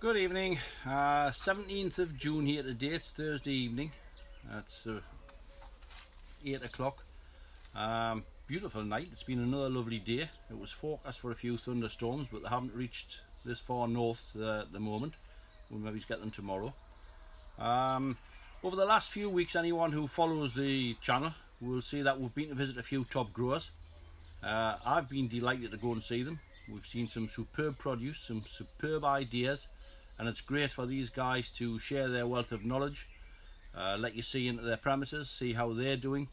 Good evening, uh, 17th of June here today, it's Thursday evening, it's uh, 8 o'clock, um, beautiful night, it's been another lovely day, it was forecast for a few thunderstorms but they haven't reached this far north uh, at the moment, we'll maybe get them tomorrow. Um, over the last few weeks anyone who follows the channel will see that we've been to visit a few top growers, uh, I've been delighted to go and see them, we've seen some superb produce, some superb ideas, and it's great for these guys to share their wealth of knowledge uh, let you see into their premises see how they're doing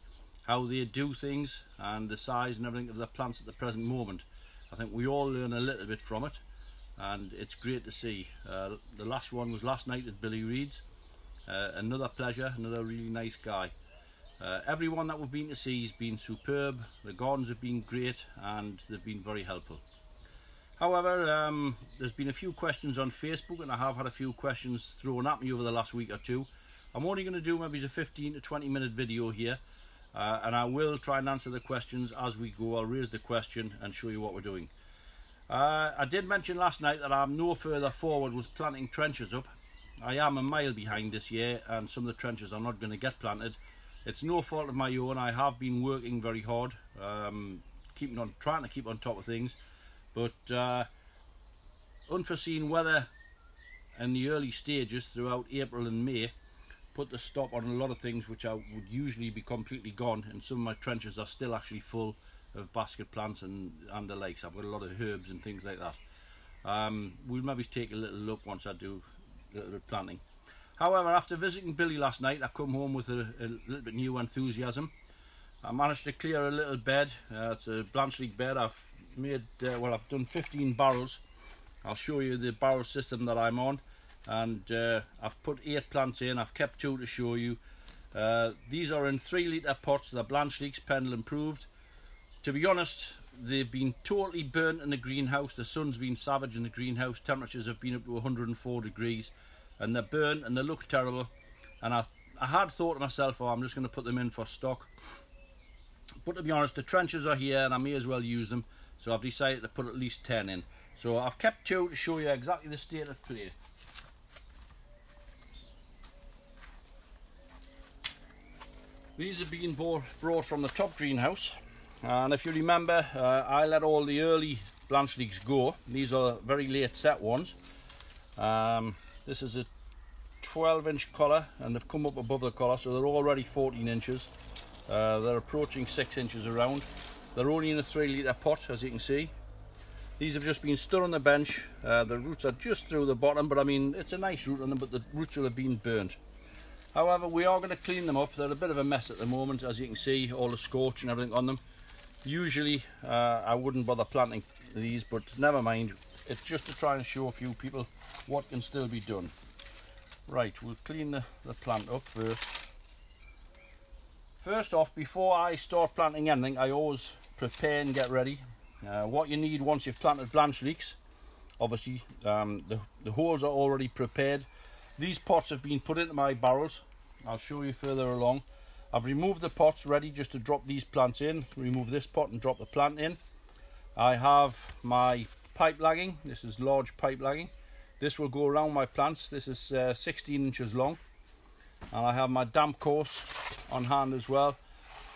how they do things and the size and everything of the plants at the present moment. I think we all learn a little bit from it and it's great to see. Uh, the last one was last night at Billy Reed's. Uh, another pleasure another really nice guy. Uh, everyone that we've been to see has been superb. The gardens have been great and they've been very helpful However, um, there's been a few questions on Facebook and I have had a few questions thrown at me over the last week or two. I'm only going to do maybe a 15 to 20 minute video here uh, and I will try and answer the questions as we go. I'll raise the question and show you what we're doing. Uh, I did mention last night that I'm no further forward with planting trenches up. I am a mile behind this year and some of the trenches are not going to get planted. It's no fault of my own. I have been working very hard, um, keeping on, trying to keep on top of things but uh, unforeseen weather in the early stages throughout April and May put the stop on a lot of things which I would usually be completely gone and some of my trenches are still actually full of basket plants and, and the likes. I've got a lot of herbs and things like that. Um, we'll maybe take a little look once I do a little bit planting. However, after visiting Billy last night, I come home with a, a little bit new enthusiasm. I managed to clear a little bed. Uh, it's a Blanchleek bed. I've made, uh, well I've done 15 barrels. I'll show you the barrel system that I'm on. And uh, I've put eight plants in, I've kept two to show you. Uh, these are in three litre pots, they're Blanchleeks Pendle Improver. To be honest, they've been totally burnt in the greenhouse. The sun's been savage in the greenhouse. Temperatures have been up to 104 degrees. And they're burnt and they look terrible. And I, I had thought to myself, oh, I'm just going to put them in for stock. But to be honest, the trenches are here and I may as well use them. So I've decided to put at least 10 in. So I've kept two to show you exactly the state of play. These have been brought from the top greenhouse. And if you remember, uh, I let all the early Blanchleeks go. These are very late set ones. Um, this is a 12 inch collar and they've come up above the collar so they're already 14 inches. Uh, they're approaching 6 inches around. They're only in a 3 litre pot as you can see. These have just been stood on the bench. Uh, the roots are just through the bottom but I mean it's a nice root on them but the roots will have been burnt. However we are going to clean them up. They're a bit of a mess at the moment as you can see all the scorch and everything on them. Usually uh, I wouldn't bother planting these but never mind. It's just to try and show a few people what can still be done. Right, we'll clean the, the plant up first. First off, before I start planting anything, I always prepare and get ready. Uh, what you need once you've planted Blanchleeks, obviously um, the, the holes are already prepared. These pots have been put into my barrels. I'll show you further along. I've removed the pots ready just to drop these plants in. Remove this pot and drop the plant in. I have my pipe lagging. This is large pipe lagging. This will go around my plants. This is uh, 16 inches long. And I have my damp course on hand as well.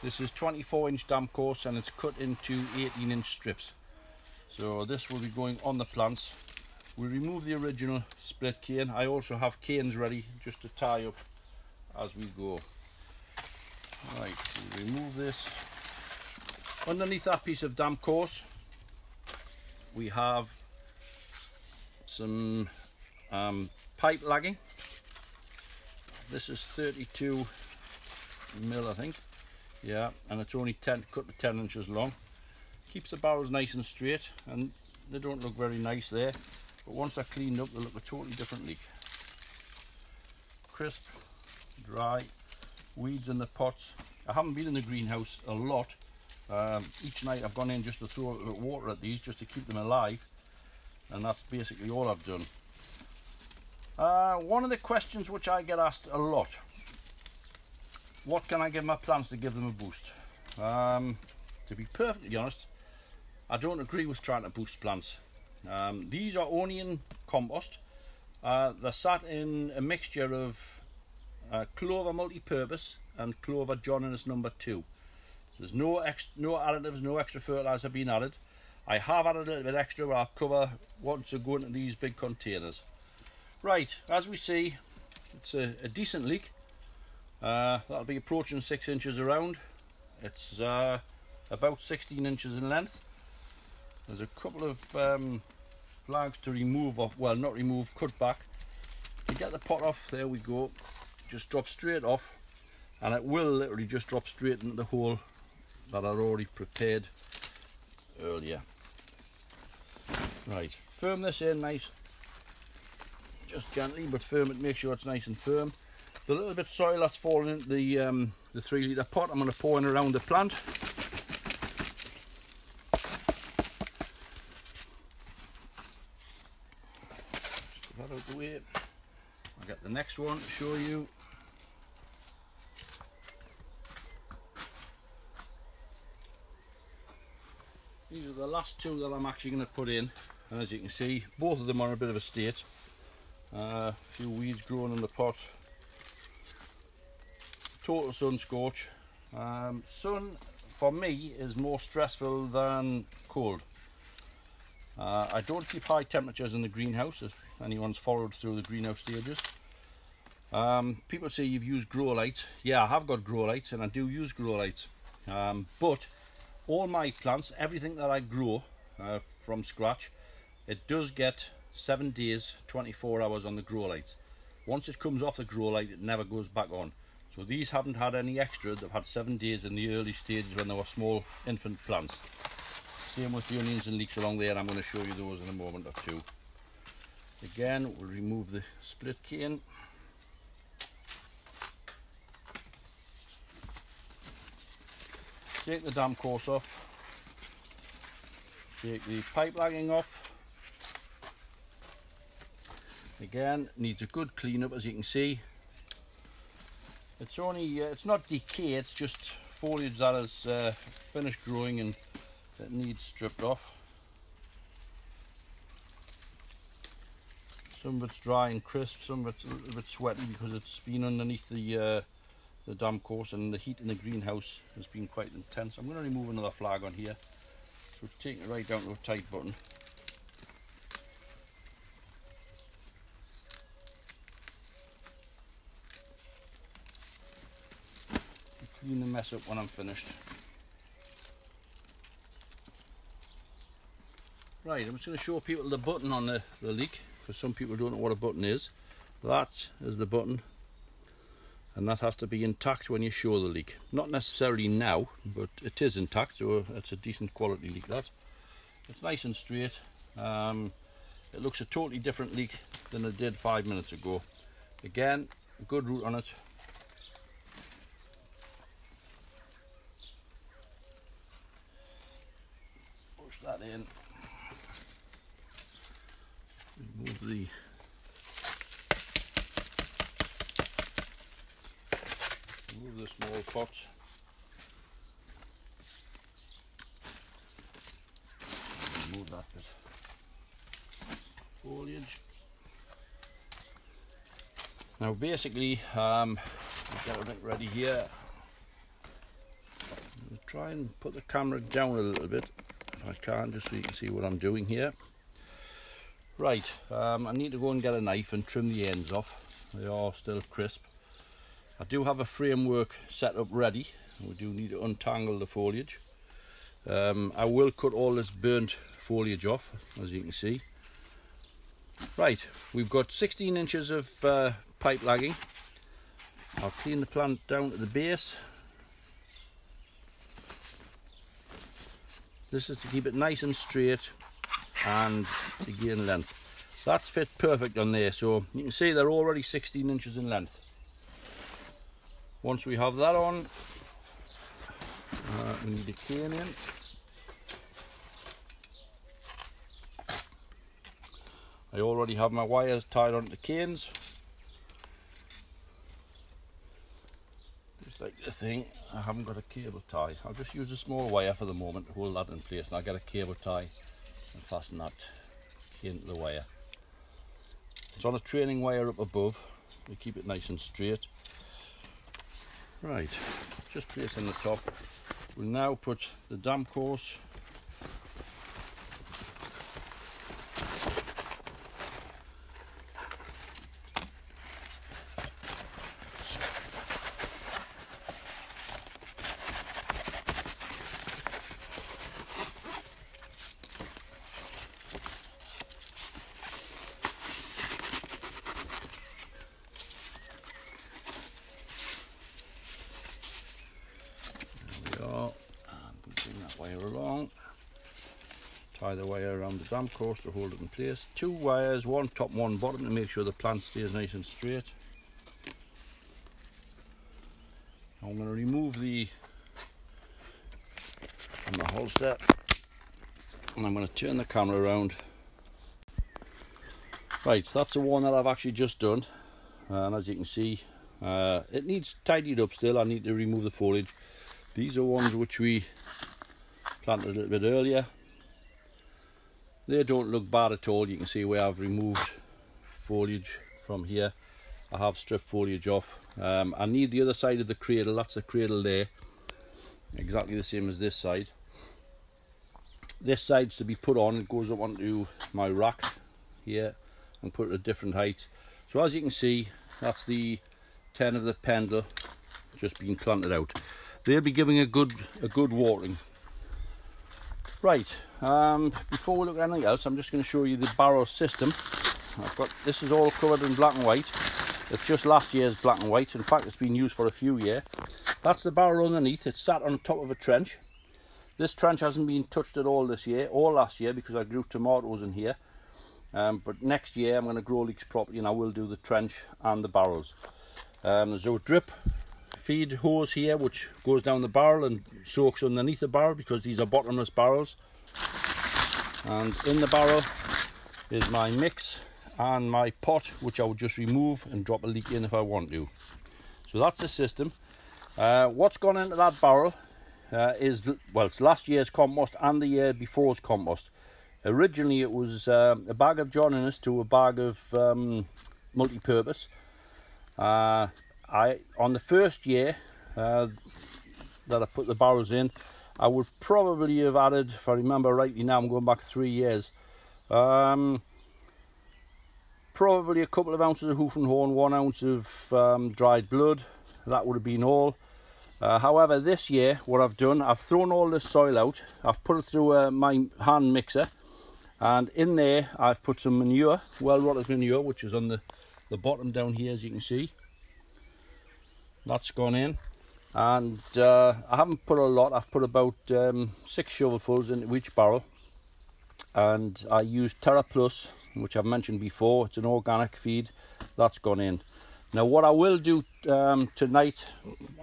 This is 24 inch damp course and it's cut into 18 inch strips. So this will be going on the plants. We remove the original split cane. I also have canes ready just to tie up as we go. Right, remove this. Underneath that piece of damp course, we have some um, pipe lagging. This is 32 mil, I think. Yeah, and it's only 10, cut to 10 inches long. Keeps the barrels nice and straight, and they don't look very nice there. But once they're cleaned up, they look a totally different leek. Crisp, dry, weeds in the pots. I haven't been in the greenhouse a lot. Um, each night I've gone in just to throw water at these, just to keep them alive. And that's basically all I've done. Uh, one of the questions which I get asked a lot what can I give my plants to give them a boost? Um, to be perfectly honest, I don't agree with trying to boost plants. Um, these are onion compost. Uh, they're sat in a mixture of uh, clover multi-purpose and clover John Innes number two. There's no ex no additives, no extra fertilizer being added. I have added a little bit extra, but I'll cover once I go into these big containers. Right, as we see, it's a, a decent leek. Uh, that'll be approaching six inches around. It's uh, about 16 inches in length. There's a couple of um, flags to remove off, well not remove, cut back. To get the pot off, there we go. Just drop straight off and it will literally just drop straight into the hole that I'd already prepared earlier. Right, firm this in nice, just gently but firm it, make sure it's nice and firm. The little bit of soil that's fallen into the, um, the three litre pot, I'm going to pour in around the plant. Just that out the way. I'll get the next one to show you. These are the last two that I'm actually going to put in. And as you can see, both of them are a bit of a state. Uh, a few weeds growing in the pot. Total sun scorch. Um, sun, for me, is more stressful than cold. Uh, I don't keep high temperatures in the greenhouse, if anyone's followed through the greenhouse stages. Um, people say you've used grow lights. Yeah, I have got grow lights and I do use grow lights. Um, but all my plants, everything that I grow uh, from scratch, it does get seven days, 24 hours on the grow light. Once it comes off the grow light, it never goes back on. So these haven't had any extra, they've had seven days in the early stages when they were small infant plants. Same with the onions and leeks along there, I'm going to show you those in a moment or two. Again, we'll remove the split cane. take the damp course off, take the pipe lagging off. Again, needs a good clean up as you can see. It's only, uh, it's not decay, it's just foliage that has uh, finished growing and it needs stripped off. Some of it's dry and crisp, some of it's a little bit sweaty because it's been underneath the uh, the damp course and the heat in the greenhouse has been quite intense. I'm going to remove another flag on here. So it's taking it right down to a tight button. The mess up when I'm finished. Right, I'm just going to show people the button on the, the leek because some people don't know what a button is. That is the button and that has to be intact when you show the leek. Not necessarily now, but it is intact, so it's a decent quality leek, that. It's nice and straight. Um, it looks a totally different leek than it did five minutes ago. Again, good root on it. In. Remove the Move the small pot. Move that bit. Foliage. Now basically, um, get a bit ready here. Try and put the camera down a little bit, if I can, just so you can see what I'm doing here. Right, um, I need to go and get a knife and trim the ends off. They are still crisp. I do have a framework set up ready. We do need to untangle the foliage. Um, I will cut all this burnt foliage off, as you can see. Right, we've got 16 inches of uh, pipe lagging. I'll clean the plant down to the base. This is to keep it nice and straight and to gain length. That's fit perfect on there, so you can see they're already 16 inches in length. Once we have that on, uh, we need a cane in. I already have my wires tied onto the canes. Like the thing, I haven't got a cable tie. I'll just use a small wire for the moment to hold that in place and I'll get a cable tie and fasten that into the wire. It's on a training wire up above. We keep it nice and straight. Right, just place on the top. We'll now put the damp course tie the damp course to hold it in place. Two wires, one top, one bottom to make sure the plant stays nice and straight. I'm going to remove the from the holster and I'm going to turn the camera around. Right, that's the one that I've actually just done and as you can see uh, it needs tidied up still, I need to remove the foliage. These are ones which we planted a little bit earlier they don't look bad at all. You can see where I've removed foliage from here. I have stripped foliage off. Um, I need the other side of the cradle. That's the cradle there. Exactly the same as this side. This side's to be put on. It goes up onto my rack here and put at a different height. So as you can see, that's the 10 of the pendle just being planted out. They'll be giving a good a good watering. Right, um, before we look at anything else, I'm just going to show you the barrow system. I've got This is all covered in black and white. It's just last year's black and white. In fact, it's been used for a few years. That's the barrow underneath. It's sat on top of a trench. This trench hasn't been touched at all this year or last year because I grew tomatoes in here. Um, but next year I'm going to grow leeks properly and I will do the trench and the barrows. Um, there's a drip feed hose here which goes down the barrel and soaks underneath the barrel because these are bottomless barrels. And in the barrel is my mix and my pot which I will just remove and drop a leek in if I want to. So that's the system. Uh, what's gone into that barrel uh, is well it's last year's compost and the year before's compost. Originally it was um, a bag of John Innes to a bag of um, multi-purpose. Uh, I on the first year uh, that I put the barrels in, I would probably have added, if I remember rightly now, I'm going back three years, um, probably a couple of ounces of hoof and horn, one ounce of um, dried blood. That would have been all. Uh, however, this year, what I've done, I've thrown all this soil out. I've put it through uh, my hand mixer. And in there, I've put some manure, well-rotted manure, which is on the, the bottom down here, as you can see that's gone in. And uh, I haven't put a lot I've put about um, six shovelfuls into each barrel. And I use Terra Plus which I've mentioned before. It's an organic feed. That's gone in. Now what I will do um, tonight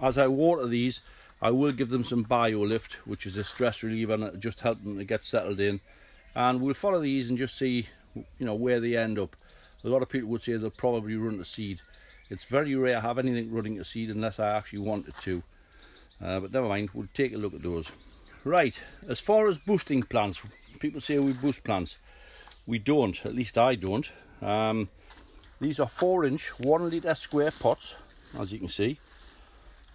as I water these I will give them some bio lift which is a stress reliever and just help them to get settled in. And we'll follow these and just see you know where they end up. A lot of people would say they'll probably run to seed it's very rare I have anything running to seed unless I actually wanted to. Uh, but never mind, we'll take a look at those. Right, as far as boosting plants, people say we boost plants. We don't, at least I don't. Um, these are 4 inch, 1 litre square pots, as you can see.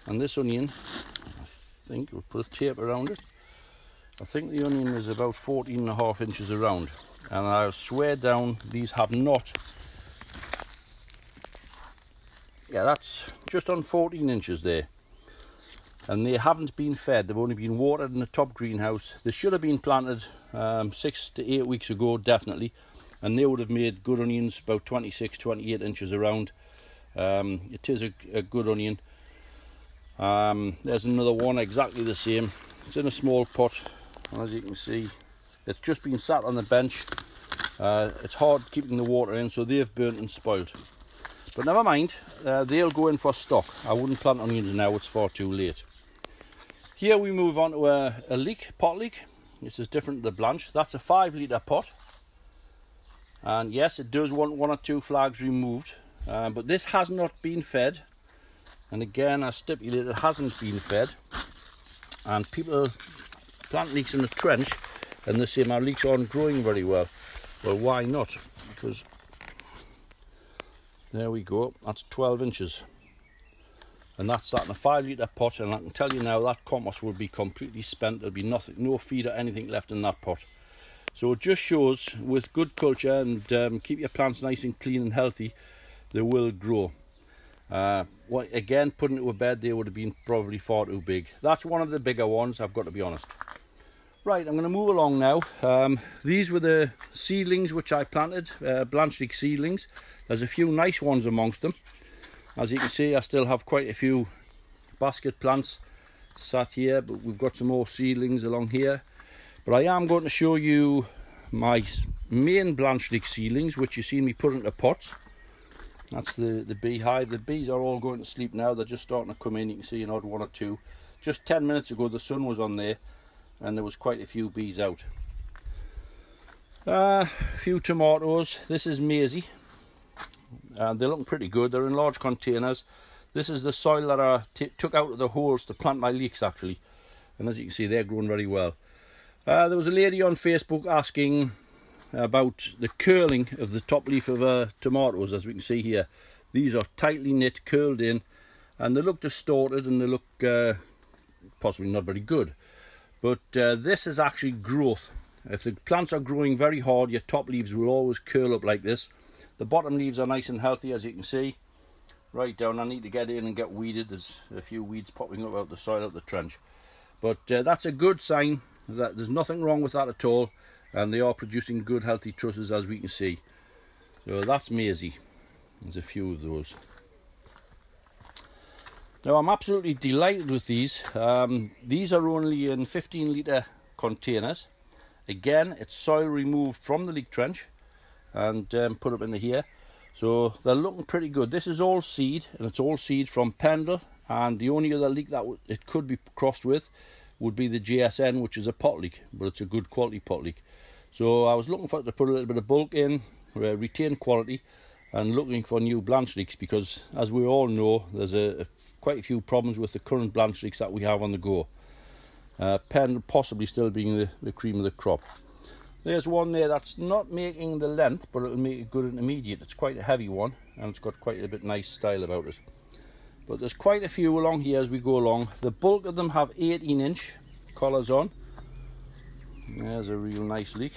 And this onion, I think we'll put a tape around it. I think the onion is about 14 and a half inches around. And I swear down, these have not yeah that's just on 14 inches there. And they haven't been fed. They've only been watered in the top greenhouse. They should have been planted um, six to eight weeks ago definitely. And they would have made good onions about 26 28 inches around. Um, it is a, a good onion. Um, there's another one exactly the same. It's in a small pot as you can see. It's just been sat on the bench. Uh, it's hard keeping the water in so they've burnt and spoiled but never mind, uh, they'll go in for stock. I wouldn't plant onions now, it's far too late. Here we move on to a, a leek, pot leek. This is different to the blanch. That's a 5 litre pot. And yes, it does want one or two flags removed. Uh, but this has not been fed. And again, I stipulate it hasn't been fed. And people plant leeks in a trench and they say my leeks aren't growing very well. Well, why not? Because There we go, that's 12 inches. And that's that in a five litre pot and I can tell you now that compost will be completely spent. There'll be nothing, no feed or anything left in that pot. So it just shows with good culture and um, keep your plants nice and clean and healthy, they will grow. Uh, well, again, putting it to a bed, they would have been probably far too big. That's one of the bigger ones, I've got to be honest. Right, I'm going to move along now. Um, these were the seedlings which I planted, uh, seedlings. There's a few nice ones amongst them. As you can see, I still have quite a few basket plants sat here, but we've got some more seedlings along here. But I am going to show you my main Blanchleek seedlings, which you see me put into pots. That's the, the beehive. The bees are all going to sleep now. They're just starting to come in. You can see an odd one or two. Just 10 minutes ago, the sun was on there and there was quite a few bees out. A uh, few tomatoes. This is Maisie. And they're looking pretty good. They're in large containers. This is the soil that I took out of the holes to plant my leeks actually. And as you can see, they're growing very well. Uh, there was a lady on Facebook asking about the curling of the top leaf of uh, tomatoes, as we can see here. These are tightly knit, curled in, and they look distorted and they look uh, possibly not very good. But uh, this is actually growth. If the plants are growing very hard, your top leaves will always curl up like this. The bottom leaves are nice and healthy, as you can see. Right down, I need to get in and get weeded. There's a few weeds popping up out the soil of the trench. But uh, that's a good sign that there's nothing wrong with that at all and they are producing good healthy trusses as we can see so that's Maisie there's a few of those now I'm absolutely delighted with these. Um, these are only in 15 litre containers. Again it's soil removed from the leek trench and um, put up into here. So they're looking pretty good. This is all seed and it's all seed from Pendle and the only other leek that it could be crossed with would be the GSN which is a pot leek, but it's a good quality pot leek. So I was looking for it to put a little bit of bulk in, uh, retain quality, and looking for new Blanchleeks because, as we all know, there's a, a, quite a few problems with the current Blanchleeks that we have on the go. Uh, pen possibly still being the, the cream of the crop. There's one there that's not making the length, but it'll make a good intermediate. It's quite a heavy one, and it's got quite a bit nice style about it. But there's quite a few along here as we go along. The bulk of them have 18 inch collars on. There's a real nice leek.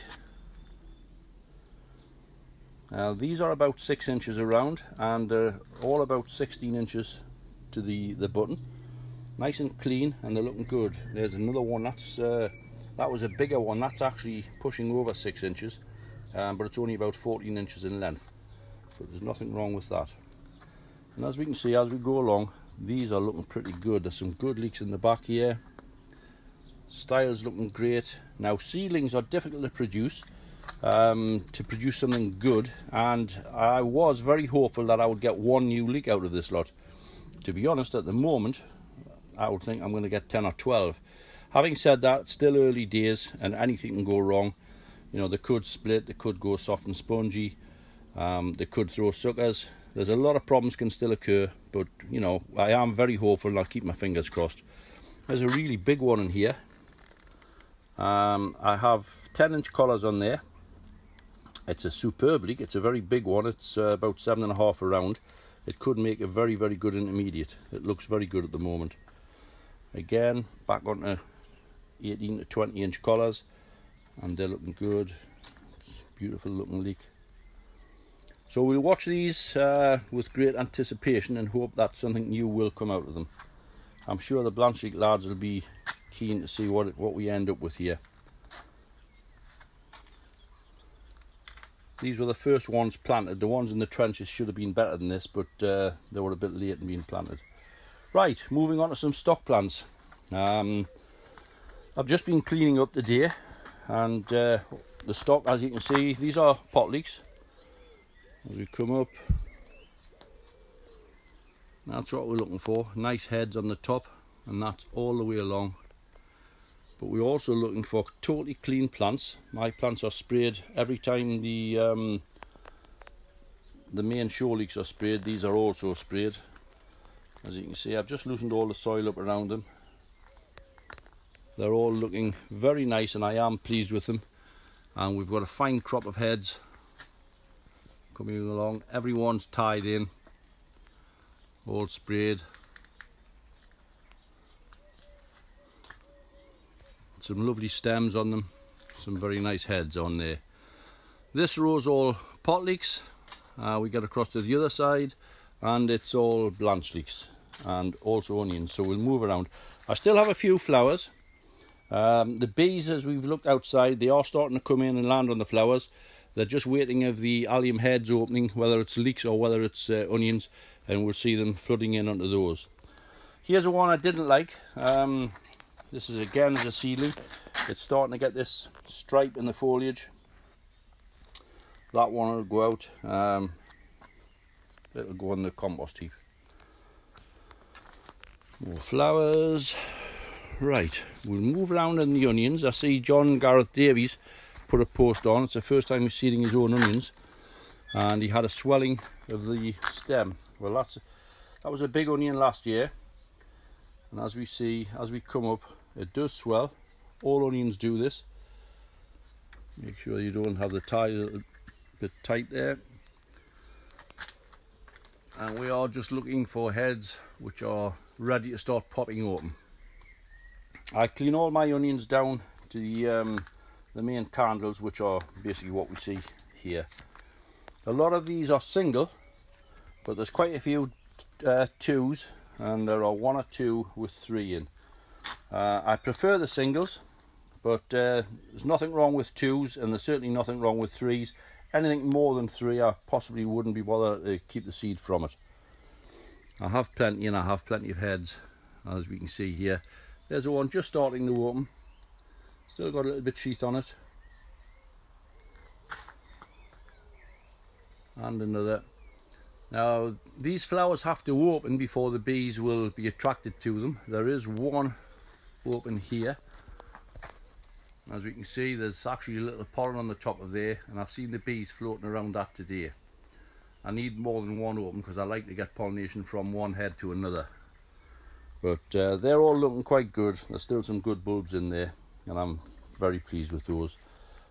Uh, these are about 6 inches around and uh, all about 16 inches to the, the button. Nice and clean and they're looking good. There's another one that's uh, that was a bigger one. That's actually pushing over 6 inches um, but it's only about 14 inches in length. But there's nothing wrong with that. And as we can see as we go along, these are looking pretty good. There's some good leeks in the back here. Style's looking great. Now seedlings are difficult to produce. Um, to produce something good and I was very hopeful that I would get one new leek out of this lot. To be honest at the moment I would think I'm going to get 10 or 12. Having said that, still early days and anything can go wrong. You know, they could split, they could go soft and spongy, um, they could throw suckers. There's a lot of problems can still occur, but you know, I am very hopeful and I'll keep my fingers crossed. There's a really big one in here. Um, I have 10 inch collars on there. It's a superb leek, it's a very big one, it's uh, about seven and a half around. It could make a very, very good intermediate. It looks very good at the moment. Again, back onto 18 to 20 inch collars, and they're looking good. It's beautiful looking leek. So we'll watch these uh, with great anticipation and hope that something new will come out of them. I'm sure the Blanchleek lads will be keen to see what, what we end up with here. These were the first ones planted. The ones in the trenches should have been better than this, but uh, they were a bit late in being planted. Right, moving on to some stock plants. Um, I've just been cleaning up today, and uh, the stock, as you can see, these are pot leeks as we come up that's what we're looking for nice heads on the top and that's all the way along but we're also looking for totally clean plants. My plants are sprayed every time the um, the main show leeks are sprayed these are also sprayed. As you can see I've just loosened all the soil up around them. They're all looking very nice and I am pleased with them. And we've got a fine crop of heads coming along. Everyone's tied in all sprayed some lovely stems on them. Some very nice heads on there. This row's all pot leeks. Uh, we get across to the other side and it's all blanch leeks and also onions. So we'll move around. I still have a few flowers. Um, the bees as we've looked outside they are starting to come in and land on the flowers. They're just waiting of the allium heads opening whether it's leeks or whether it's uh, onions and we'll see them flooding in onto those. Here's a one I didn't like. Um, this is again as a seedling it's starting to get this stripe in the foliage. That one will go out um, it'll go in the compost heap. More flowers. Right we'll move around in the onions. I see John Gareth Davies put a post on. It's the first time he's seeding his own onions. And he had a swelling of the stem. Well that's that was a big onion last year and as we see as we come up it does swell all onions do this make sure you don't have the tie a bit tight there and we are just looking for heads which are ready to start popping open. I clean all my onions down to the, um, the main candles which are basically what we see here. A lot of these are single but there's quite a few uh, twos and there are one or two with three in. Uh, I prefer the singles but uh, there's nothing wrong with twos and there's certainly nothing wrong with threes anything more than three I possibly wouldn't be bothered to keep the seed from it. I have plenty and I have plenty of heads as we can see here. There's the one just starting to open. Still got a little bit sheath on it. And another. Now these flowers have to open before the bees will be attracted to them. There is one open here. As we can see there's actually a little pollen on the top of there and I've seen the bees floating around that today. I need more than one open because I like to get pollination from one head to another. But uh, they're all looking quite good. There's still some good bulbs in there and I'm very pleased with those.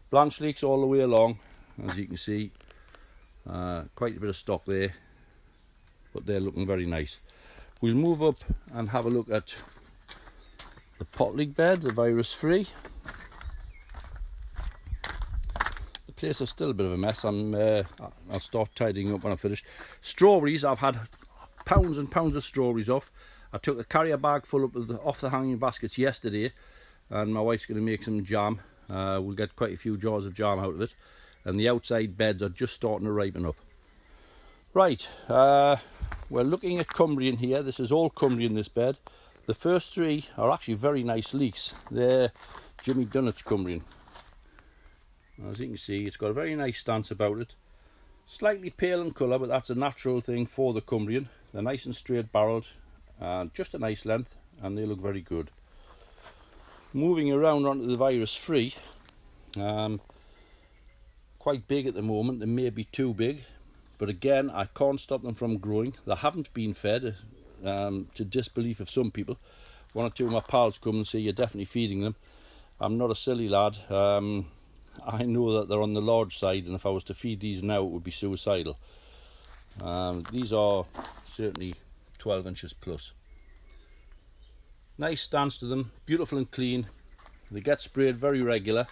Blanch leeks all the way along as you can see. Uh, quite a bit of stock there but they're looking very nice we'll move up and have a look at the pot leek bed the virus free The place is still a bit of a mess. I'm, uh, I'll start tidying up when I finish. Strawberries, I've had pounds and pounds of strawberries off. I took a carrier bag full of the, off the hanging baskets yesterday and my wife's going to make some jam. Uh, we'll get quite a few jars of jam out of it. And the outside beds are just starting to ripen up. Right, uh, we're looking at Cumbrian here. This is all Cumbrian, this bed. The first three are actually very nice leeks. They're Jimmy Dunnett's Cumbrian. As you can see, it's got a very nice stance about it. Slightly pale in colour, but that's a natural thing for the Cumbrian. They're nice and straight barreled, and just a nice length, and they look very good. Moving around onto the virus free, um, quite big at the moment, they may be too big, but again, I can't stop them from growing. They haven't been fed, um, to disbelief of some people. One or two of my pals come and say, you're definitely feeding them. I'm not a silly lad. Um, I know that they're on the large side and if I was to feed these now it would be suicidal. Um, these are certainly 12 inches plus. Nice stance to them, beautiful and clean. They get sprayed very regular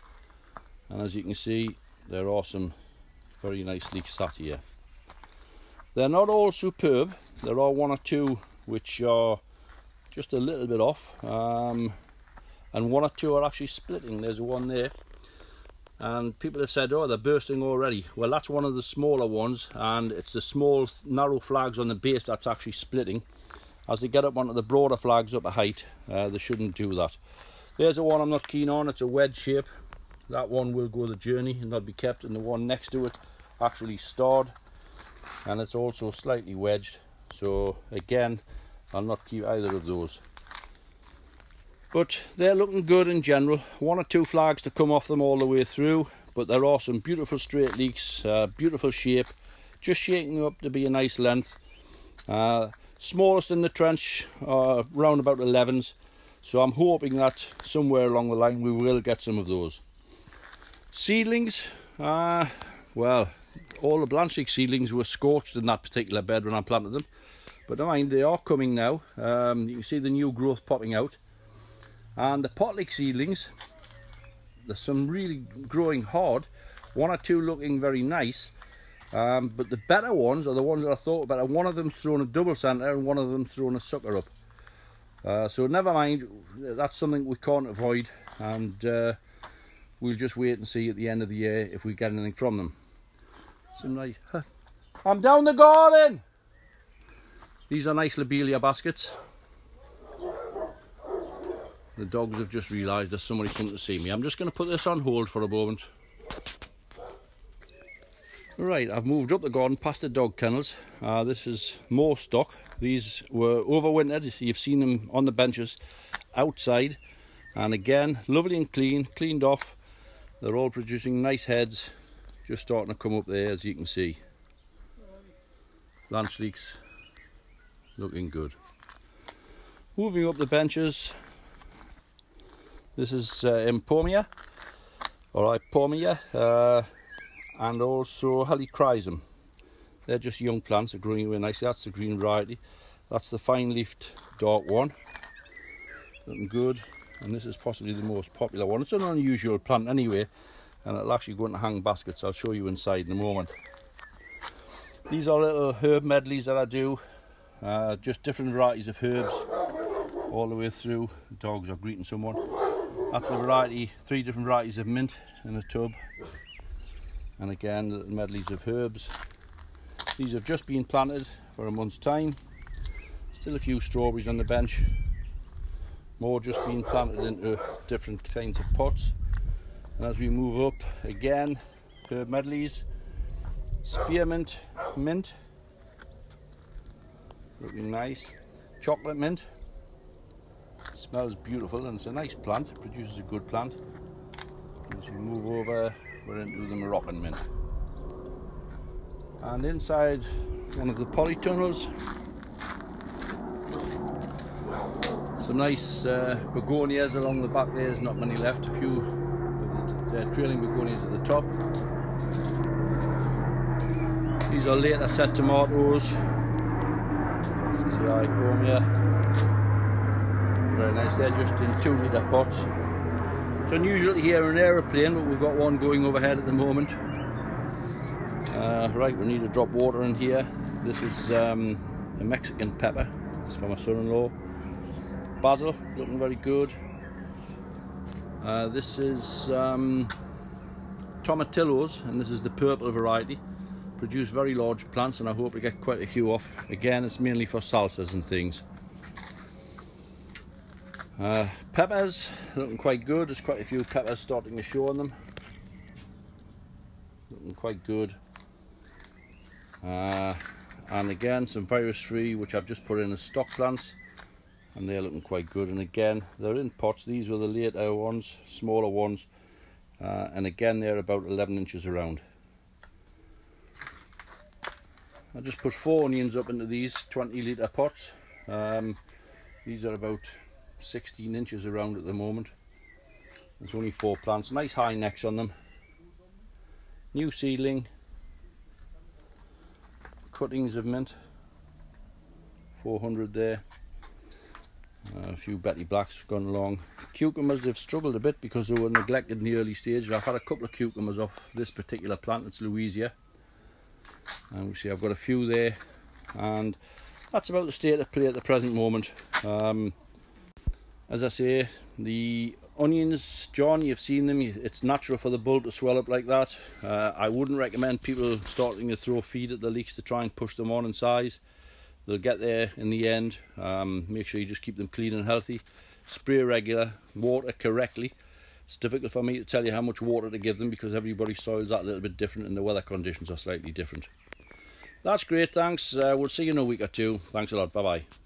and as you can see they're awesome, very nicely sat here. They're not all superb, there are one or two which are just a little bit off um, and one or two are actually splitting. There's one there. And people have said oh they're bursting already. Well that's one of the smaller ones and it's the small narrow flags on the base that's actually splitting. As they get up onto the broader flags up a height uh, they shouldn't do that. There's the one I'm not keen on. It's a wedge shape. That one will go the journey. And that'll be kept and the one next to it actually starred and it's also slightly wedged so again I'll not keep either of those but they're looking good in general. One or two flags to come off them all the way through. But there are some beautiful straight leeks, uh, beautiful shape. Just shaking up to be a nice length. Uh, smallest in the trench, uh, round about 11s. So I'm hoping that somewhere along the line we will get some of those. Seedlings, uh, well, all the Blanchleek seedlings were scorched in that particular bed when I planted them. But never mind, they are coming now. Um, you can see the new growth popping out. And the potleek seedlings, there's some really growing hard. One or two looking very nice. Um, but the better ones are the ones that I thought about. One of them's thrown a double centre and one of them's thrown a sucker up. Uh, so never mind, that's something we can't avoid. And uh, we'll just wait and see at the end of the year if we get anything from them. Some nice... Huh. I'm down the garden! These are nice lobelia baskets. The dogs have just realised there's somebody coming to see me. I'm just going to put this on hold for a moment. Right, I've moved up the garden past the dog kennels. Uh, this is more stock. These were overwintered. You've seen them on the benches outside. And again, lovely and clean, cleaned off. They're all producing nice heads. Just starting to come up there, as you can see. Blanchleeks looking good. Moving up the benches, this is uh, Empomia, or Ipomoea, uh, and also Helichrysum. They're just young plants, they're growing really nicely. That's the green variety. That's the fine-leafed dark one. Looking good. And this is possibly the most popular one. It's an unusual plant anyway, and it'll actually go into hang baskets. I'll show you inside in a moment. These are little herb medleys that I do uh, just different varieties of herbs all the way through. Dogs are greeting someone. That's a variety, three different varieties of mint in a tub. And again, little medleys of herbs. These have just been planted for a month's time. Still a few strawberries on the bench. More just being planted into different kinds of pots. And as we move up, again, herb medleys, spearmint, mint, looking nice. Chocolate mint. Smells beautiful and it's a nice plant. Produces a good plant. As we move over, we're into the Moroccan mint. And inside one of the polytunnels, some nice uh, begonias along the back there, there's not many left. A few uh, trailing begonias at the top. These are later set tomatoes This is the Ipomoea. Very nice, they're just in two litre pots. It's unusual to hear an aeroplane, but we've got one going overhead at the moment. Uh, right, we need to drop water in here. This is um, a Mexican pepper. It's for my son-in-law. Basil, looking very good. Uh, this is um, tomatillos, and this is the purple variety produce very large plants and I hope to get quite a few off. Again, it's mainly for salsas and things. Uh, peppers, looking quite good. There's quite a few peppers starting to show on them. Looking quite good. Uh, and again, some virus-free, which I've just put in as stock plants. And they're looking quite good. And again, they're in pots. These were the later ones, smaller ones. Uh, and again, they're about 11 inches around. I just put four onions up into these 20 litre pots. Um, these are about 16 inches around at the moment. There's only four plants, nice high necks on them. New seedling. Cuttings of mint. 400 there. A few Betty Blacks gone along. Cucumbers, they've struggled a bit because they were neglected in the early stage. I've had a couple of cucumbers off this particular plant, it's Louisia. And we see I've got a few there. And that's about the state of play at the present moment. Um, as I say the onions John you've seen them. It's natural for the bulb to swell up like that. Uh, I wouldn't recommend people starting to throw feed at the leeks to try and push them on in size they'll get there in the end um, make sure you just keep them clean and healthy spray regular water correctly it's difficult for me to tell you how much water to give them because everybody's soil's that a little bit different and the weather conditions are slightly different. That's great, thanks. Uh, we'll see you in a week or two. Thanks a lot. Bye-bye.